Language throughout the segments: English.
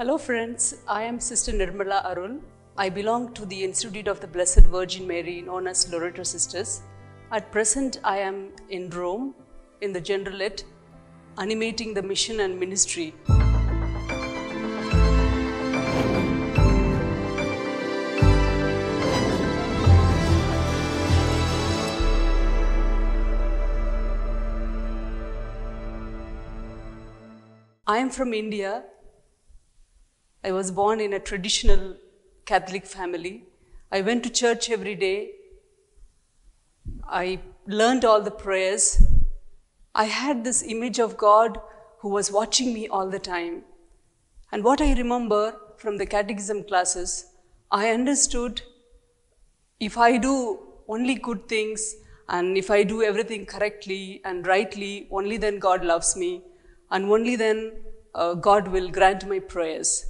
Hello, friends. I am Sister Nirmala Arul. I belong to the Institute of the Blessed Virgin Mary, known as Loreto Sisters. At present, I am in Rome in the Generalate, animating the mission and ministry. I am from India. I was born in a traditional Catholic family. I went to church every day. I learned all the prayers. I had this image of God who was watching me all the time. And what I remember from the catechism classes, I understood if I do only good things and if I do everything correctly and rightly, only then God loves me and only then uh, God will grant my prayers.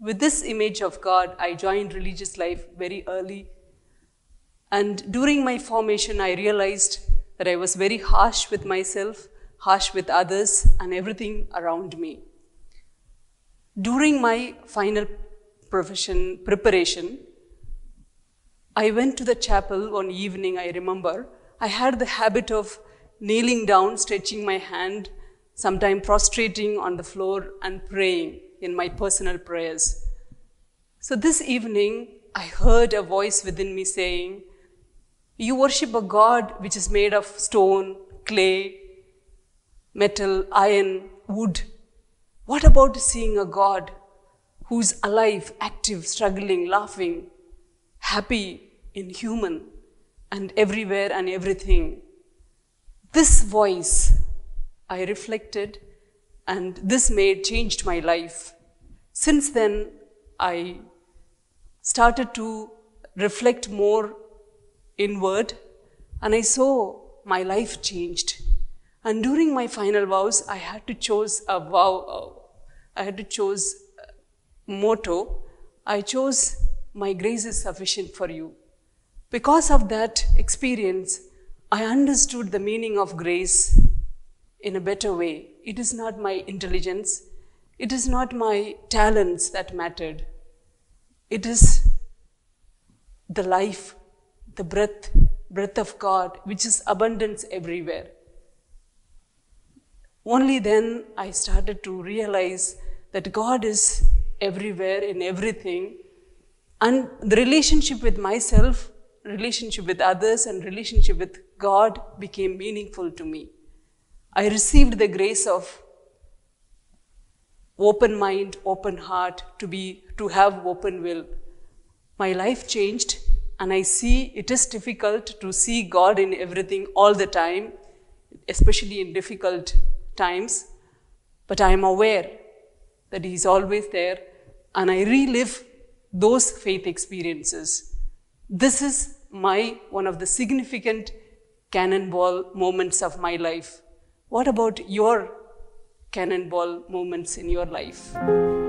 With this image of God, I joined religious life very early. And during my formation, I realized that I was very harsh with myself, harsh with others, and everything around me. During my final profession preparation, I went to the chapel one evening, I remember. I had the habit of kneeling down, stretching my hand, sometimes prostrating on the floor and praying in my personal prayers. So this evening, I heard a voice within me saying, You worship a God which is made of stone, clay, metal, iron, wood. What about seeing a God who's alive, active, struggling, laughing, happy, inhuman, and everywhere and everything? This voice, I reflected, and this made changed my life. Since then, I started to reflect more inward, and I saw my life changed. And during my final vows, I had to choose a vow. Uh, I had to choose motto. I chose my grace is sufficient for you. Because of that experience, I understood the meaning of grace in a better way. It is not my intelligence, it is not my talents that mattered. It is the life, the breath, breath of God, which is abundance everywhere. Only then I started to realize that God is everywhere in everything, and the relationship with myself, relationship with others, and relationship with God became meaningful to me. I received the grace of open mind, open heart, to be to have open will. My life changed, and I see it is difficult to see God in everything all the time, especially in difficult times. But I am aware that He is always there, and I relive those faith experiences. This is my one of the significant cannonball moments of my life. What about your cannonball moments in your life?